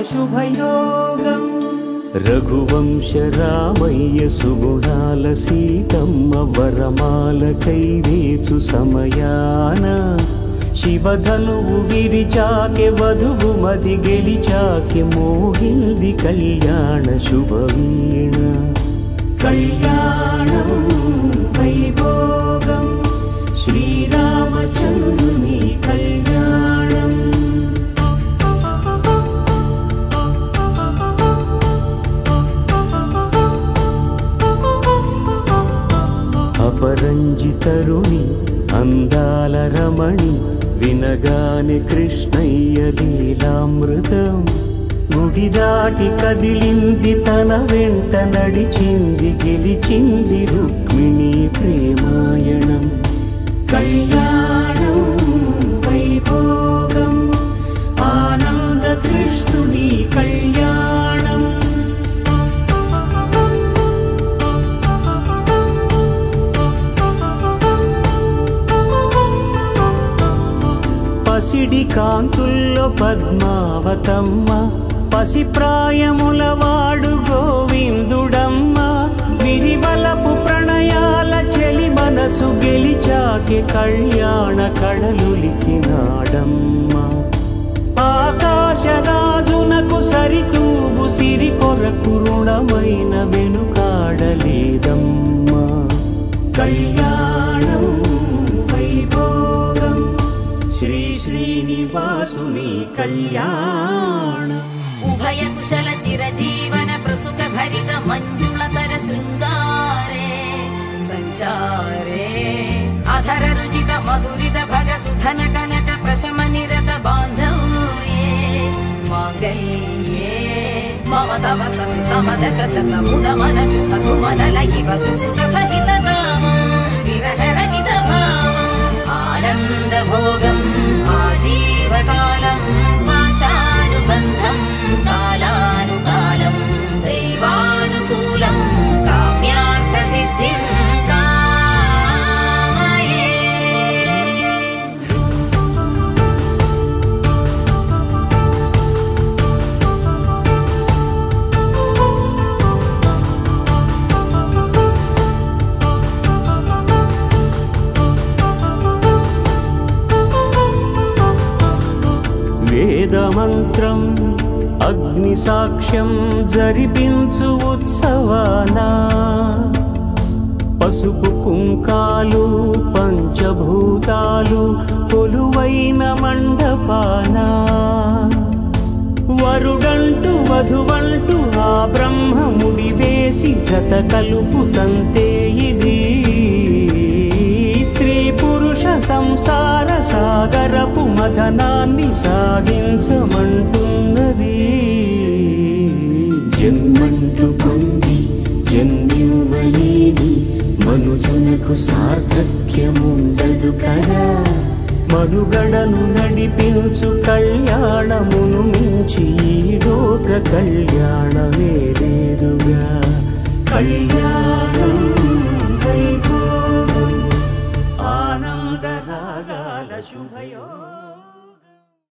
శుభయోగం. రఘువంశ రామయ్య సుగుణాల సీతమ్మ వరమాల కైవేచు సమయాన. శివధనువు విరిచాకె వధువు మది గెలిచాకె మోహింది కళ్యాణ శుభవీణ. కళ్యాణం వైభో రంజితరుణి అందాల రమణి వినగానే కృష్ణయ్య లీలామృతం. గుడి దాటి కదిలింది తన వెంట నడిచింది గెలిచింది రుక్మిణి ప్రేమాయణం. కళ్యాణ పసిడి కాంతుల్లో పద్మావతమ్మ పసిప్రాయముల వాడు గోవిందుడమ్మ. విరివలపు ప్రణయాల చెలి మనసు గెలిచాకి కళ్యాణ కళలులికినాడమ్మ ఆకాశరాజునకు సరితూబు సిరి కొరకు రుణమైన कल्याभय कुशल चिर जीवन प्रसुख भरित मञ्जुळर शृङ्गारे सञ्चारे अधररुचित मधुरित भग सुधन कनक प्रशम निरत बान्धौ मे मम तव सति समद शशतमुदमन सुख सुमन लसुत सहित మంత్రం అగ్ని సాక్ష్యం జరిపించు ఉత్సవానా. పసుపు కుంకాలు పంచభూతాలు కొలువైన మండపానా. వరుడంటూ వధువంటూ ఆ బ్రహ్మముడి వేసి గత కలుపు తంతే ఇది. స్త్రీ పురుష సంసార సాగరపు మథనాన్ని సాగించమంటున్నది జన్మంటూ పొంది జన్మివ్వలేని మనుజునకు సార్థక్యముండదు కదా. మనుగడను నడిపించు కళ్యాణమును మించి లోక కళ్యాణమే లేదుగా. కళ్యాణం వైభోగం ఆనందరాగాల శుభయో